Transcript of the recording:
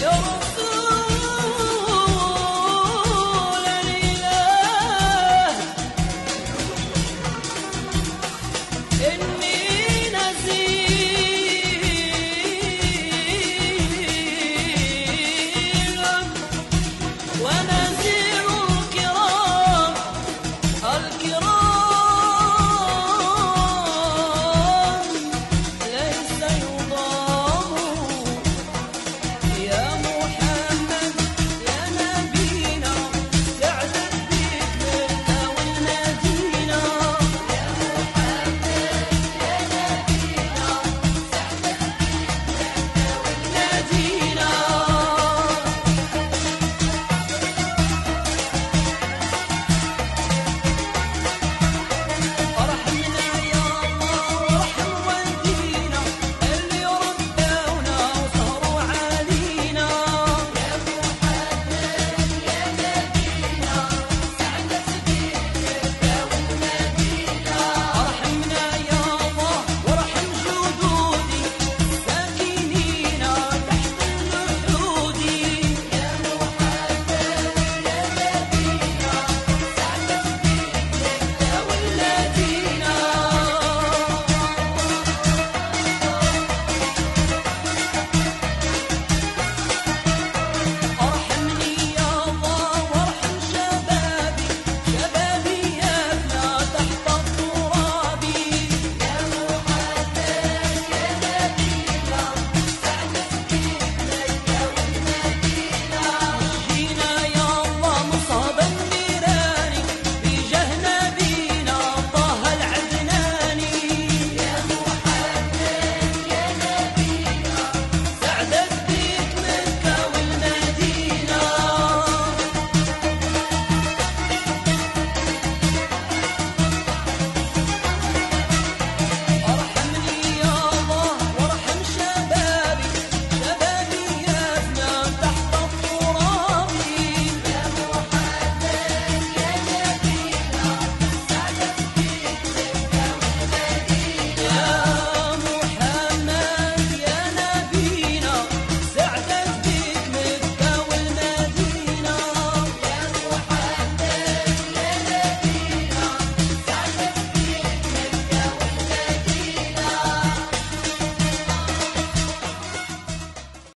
Eu não